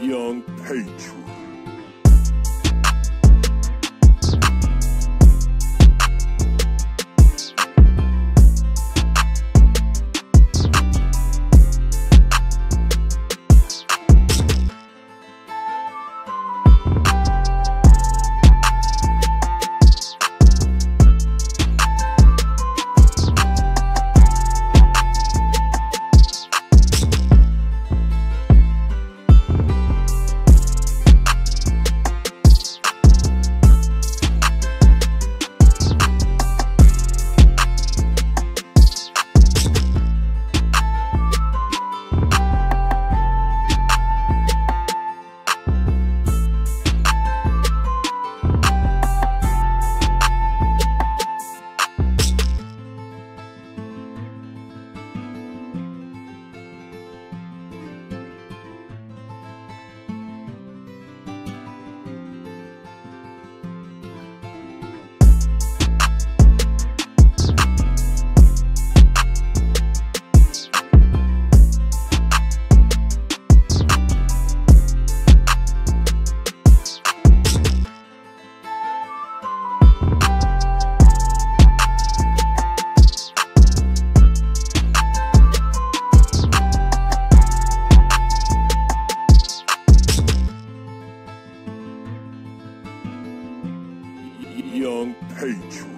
young patriot. Young patriot.